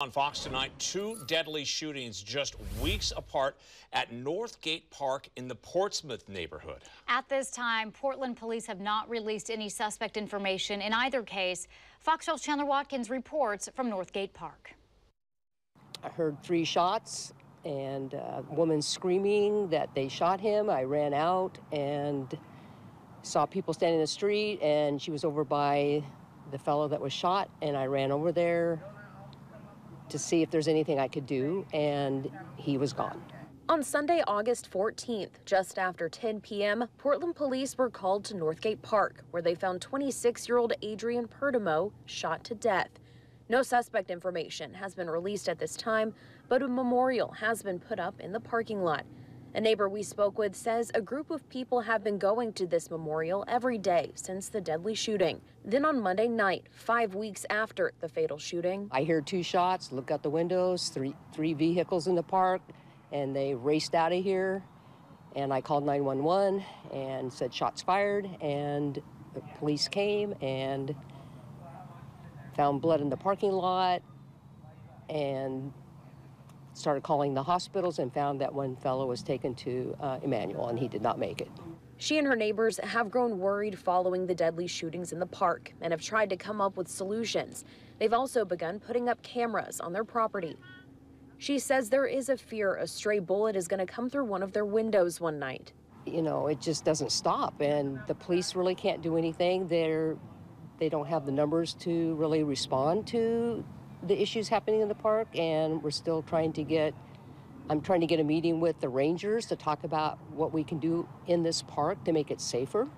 On Fox tonight, two deadly shootings just weeks apart at Northgate Park in the Portsmouth neighborhood. At this time, Portland police have not released any suspect information in either case. Fox 12 Chandler Watkins reports from Northgate Park. I heard three shots and a woman screaming that they shot him. I ran out and saw people standing in the street, and she was over by the fellow that was shot, and I ran over there to see if there's anything I could do, and he was gone. On Sunday, August 14th, just after 10 p.m., Portland police were called to Northgate Park, where they found 26 year old Adrian Perdomo shot to death. No suspect information has been released at this time, but a memorial has been put up in the parking lot. A neighbor we spoke with says a group of people have been going to this memorial every day since the deadly shooting. Then on Monday night, five weeks after the fatal shooting, I hear two shots, look out the windows, three, three vehicles in the park, and they raced out of here. And I called 911 and said shots fired, and the police came and found blood in the parking lot and started calling the hospitals and found that one fellow was taken to uh, Emanuel and he did not make it. She and her neighbors have grown worried following the deadly shootings in the park and have tried to come up with solutions. They've also begun putting up cameras on their property. She says there is a fear a stray bullet is going to come through one of their windows one night. You know, it just doesn't stop and the police really can't do anything. They're they don't have the numbers to really respond to the issues happening in the park, and we're still trying to get. I'm trying to get a meeting with the rangers to talk about what we can do in this park to make it safer.